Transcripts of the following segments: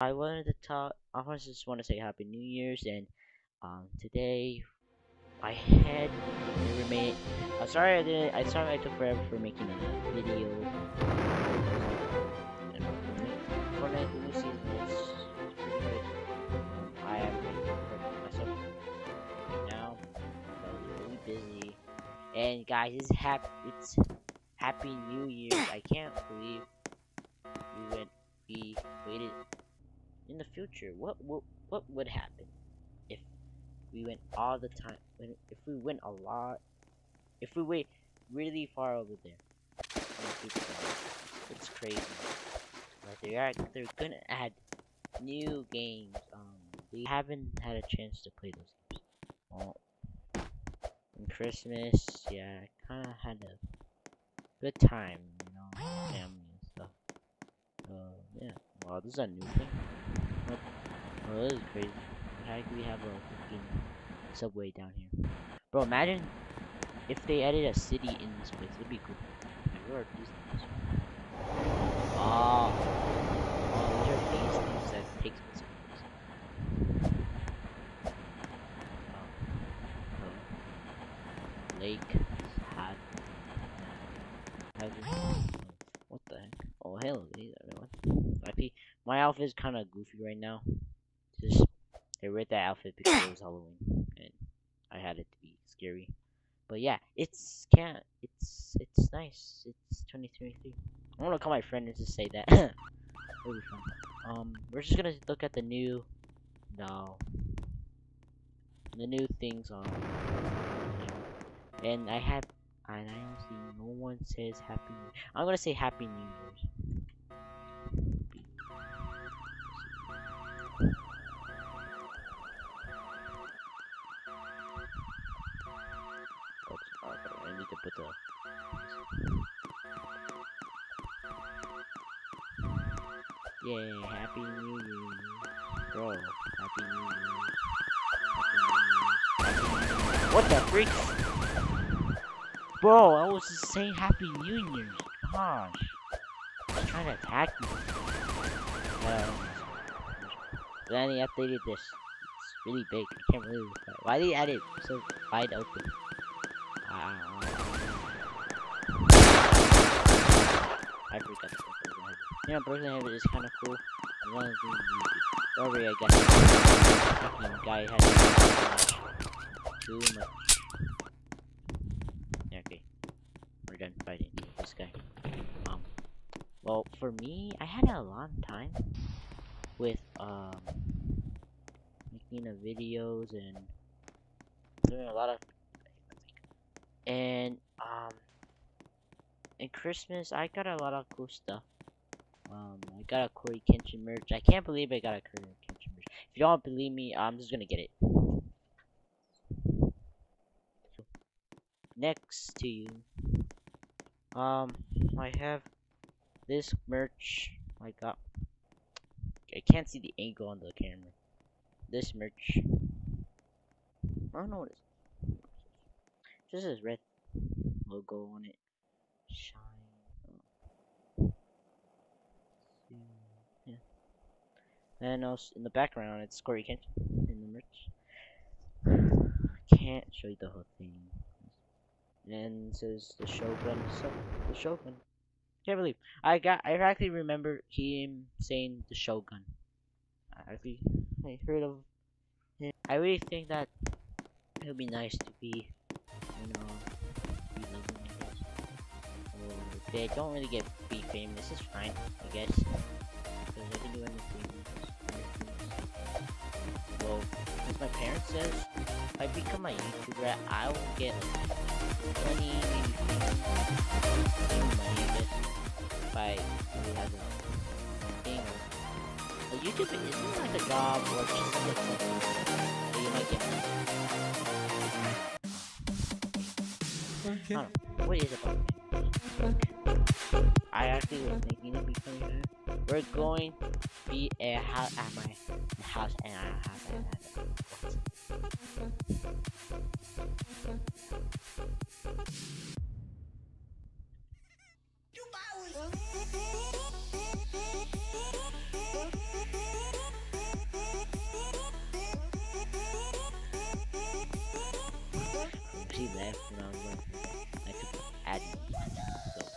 I wanted to talk. I just want to say Happy New Year's, and um, today I had to remain. I'm sorry I didn't. I'm sorry I took forever for making a video. New I am myself now. I'm really busy, and guys, it's happy. It's Happy New Year. I can't believe we went. We waited in the future, what what what would happen if we went all the time? When if we went a lot, if we went really far over there, it's crazy. But they are they're gonna add new games. Um, we haven't had a chance to play those games. Christmas, yeah, I kind of had a good time, you know, family and stuff. Uh, yeah. Wow, this is a new thing. Oh, this is crazy. How do we have a fucking subway down here? Bro, imagine if they added a city in this place. It'd be cool. Where are these things? Oh. Ah. Oh, these are these things that takes me someplace. Oh. Oh. Lake. Hot. What the heck? Oh, hell, these are what? I think my outfit is kind of goofy right now. Just I read that outfit because it was Halloween, and I had it to be scary. But yeah, it's can't. It's it's nice. It's 2023. I want to call my friend and just say that. It'll be fun. Um, we're just gonna look at the new, no, the new things on. And I have, and I don't see no one says Happy. I'm gonna say Happy New Year's. Put the Yeah, happy new year. Bro, happy new year. Happy new year. What the freak? Bro, I was just saying happy new year. Gosh. Trying to attack me. Uh, then he updated this. It's really big. I can't believe it. Why did he add it so wide open? I forgot to put Broken You know, Brookhaven is kind of cool. One of the Sorry, I got fucking guy had too much. Too much. Okay. We're done fighting this guy. Um, well, for me, I had a long time with, um, making the videos and doing a lot of and um in Christmas I got a lot of cool stuff. Um I got a Cory Kenshin merch. I can't believe I got a Cory Kenshin merch. If you don't believe me, I'm just gonna get it. Next to you. Um I have this merch I got I can't see the angle on the camera. This merch. I don't know what it's just this red logo on it. Shine. Oh. Yeah. And also in the background, it's Cory Kenshin in the merch. Can't show you the whole thing. And says the Shogun. So the Shogun. Can't believe I got. I actually remember him saying the Shogun. I actually I heard of him. I really think that it would be nice to be you know, Or they don't really get be famous, it's fine, I guess. Because I can do anything. Well, as my parents says, if I become a YouTuber, I will get 20, maybe money, I guess. Really have a thing. A YouTuber isn't like a job or just like something. So you might get money. Okay. I don't know. What is it? I actually was thinking of becoming her. We're going to be a house at my house and I have a she left and I was like, I could add so.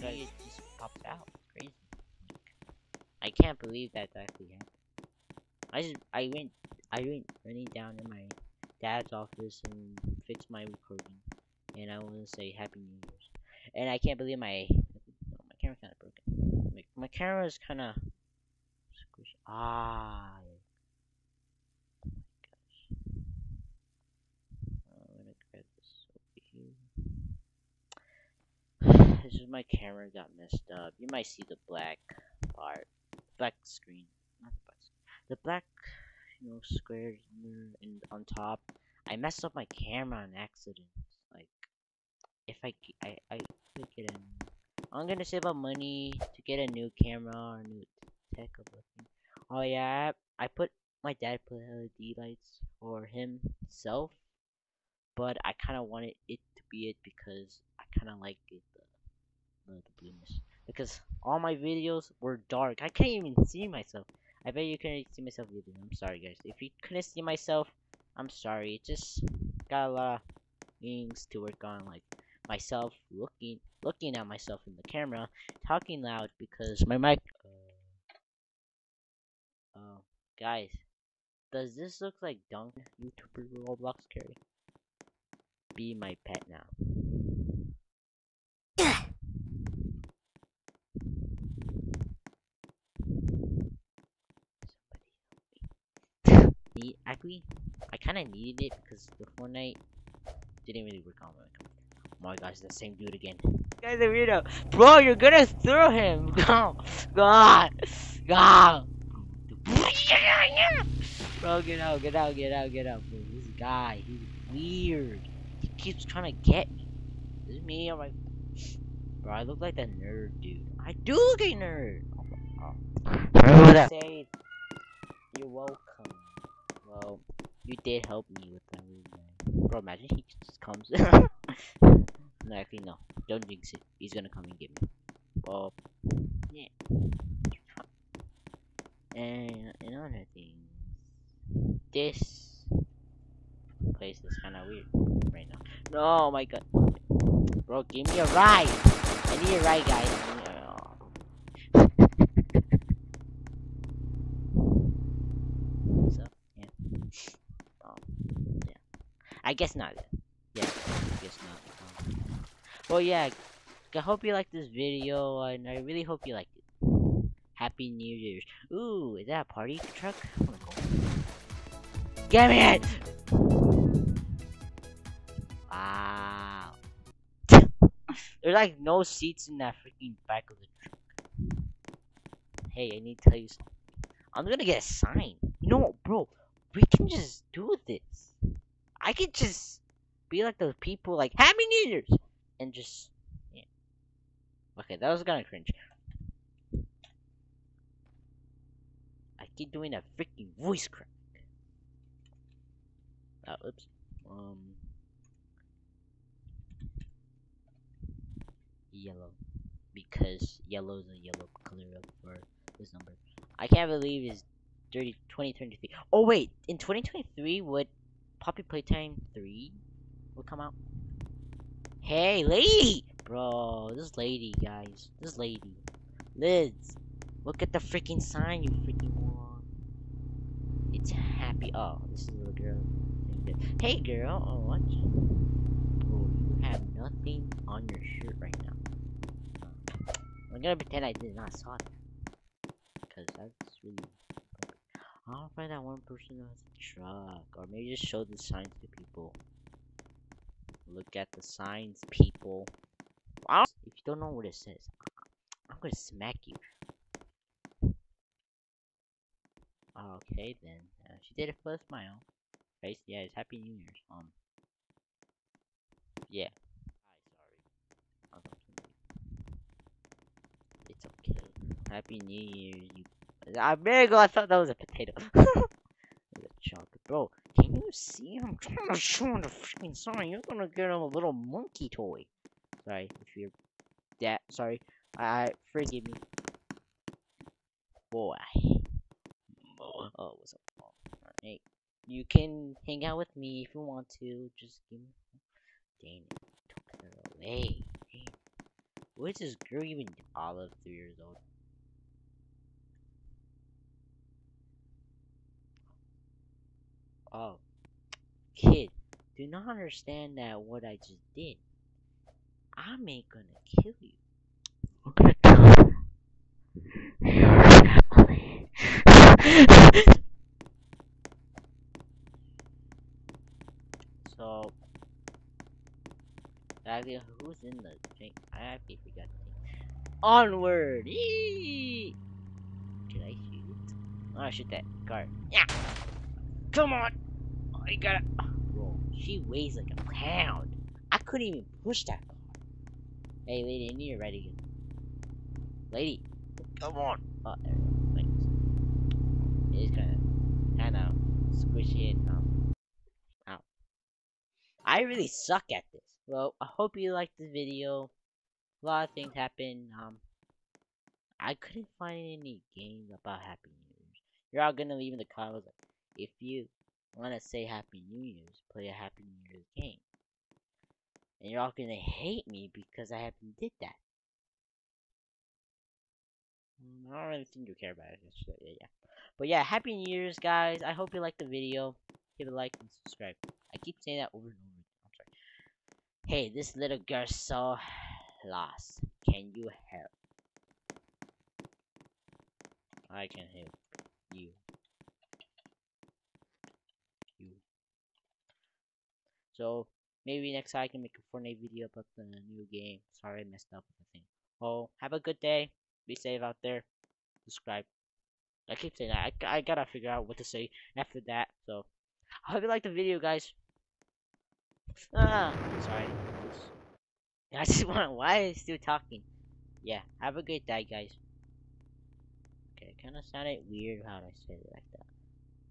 It just popped out. It's crazy. I can't believe that actually happened. I just I went I went running down to my dad's office and fixed my recording and I wanna say happy new year. And I can't believe my my camera's kind of broken. My, my camera is kind of ah. Oh I'm gonna grab this over here. this is my camera got messed up. You might see the black part, black screen, not the black, the black, you know, square on top. I messed up my camera on accident. Like, if I I I could get a, I'm gonna save up money to get a new camera or new tech of looking. Oh yeah, I put my dad put LED lights for himself, but I kind of wanted it to be it because I kind of like it the, the, the blueness because all my videos were dark. I can't even see myself. I bet you couldn't see myself either. I'm sorry guys. If you couldn't see myself, I'm sorry. It just got a lot of things to work on like myself looking looking at myself in the camera, talking loud because my mic uh, uh guys, does this look like Dunk YouTuber Roblox carry? Be my pet now. actually I kinda needed it because the Fortnite didn't really work on my computer. Oh my gosh, the same dude again. Guys, a weirdo. Bro, you're gonna throw him. Go, go on, go. Bro, get out, get out, get out, get out. Bro, this guy, he's weird. He keeps trying to get me. This is me or my. Bro, I look like the nerd dude. I do look like a nerd. Oh, oh. Say, you're welcome. Well, you did help me with that. Bro, imagine he just comes. no, actually, no. Don't jinx it. He's gonna come and get me. Well, yeah. And another thing, this place is kind of weird right now. No, my god, bro, give me a ride. I need a ride, guys. I guess not. Yeah, I guess not. Um, well, yeah. I hope you like this video, and I really hope you like it. Happy New Year's. Ooh, is that a party truck? Get me it! Wow. There's like no seats in that freaking back of the truck. Hey, I need to tell you something. I'm gonna get a sign. You know what, bro? We can just do this. I could just be like those people, like Happy New Year's, and just yeah. Okay, that was kind of cringe. I keep doing a freaking voice crack. Oh, oops. Um, yellow because yellow is a yellow color for this number. I can't believe it's 30, 2023. Oh wait, in 2023 would Poppy Playtime 3 will come out. Hey, lady! Bro, this lady, guys. This lady. Liz, look at the freaking sign, you freaking moron. It's happy. Oh, this is a girl. Hey, girl. Oh, what? Bro, you have nothing on your shirt right now. I'm gonna pretend I did not saw that. Because that's really I want to find that one person who has a truck. Or maybe just show the signs to people. Look at the signs, people. If you don't know what it says, I'm gonna smack you. Okay then. Uh, she did it for a smile. Face, yeah, it's Happy New Year's. Um. Yeah. Hi, sorry. It's okay. Happy New Year, you I go. I thought that was a potato. bro. Can you see? I'm trying to show him the freaking sign. You're gonna get him a little monkey toy. Sorry, if you're that. Sorry. I forgive me. Boy. Oh, what's up? Hey, You can hang out with me if you want to. Just give me. Dang it. Took her away. What is this girl even Olive, three years old? Oh. Kid, do not understand that what I just did. I'm ain't gonna kill you. I'm gonna kill family. So, actually, who's in the thing? I actually forgot the thing. Onward! Eee! Did I shoot? Oh, I shoot that car. Yeah! Come on! I gotta. Bro, she weighs like a pound. I couldn't even push that car. Hey, lady, I need you ready again. Lady, come on! Oh, there we go. Thanks. It is kind of, kind of squishy and um. Ow. I really suck at this. Well, I hope you liked this video. A lot of things happened. Um, I couldn't find any games about Happy New Year's. You're all gonna leave in the comments like, if you want to say Happy New Year's, play a Happy New Year's game. And you're all gonna hate me because I haven't did that. Mm, I don't really think you care about it. yeah, yeah. But yeah, Happy New Year's, guys. I hope you liked the video. Give a like and subscribe. I keep saying that over and over. I'm sorry. Hey, this little girl so lost. Can you help? I can help. You. So maybe next time I can make a Fortnite video about the new game. Sorry I messed up with the thing. Oh, have a good day. Be safe out there. Subscribe. I keep saying that. I, I gotta figure out what to say after that. So, I hope you liked the video, guys. Ah, sorry. I just want. Why is still talking? Yeah. Have a great day, guys. Okay, kind of sounded weird how I said it like that.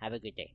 Have a good day.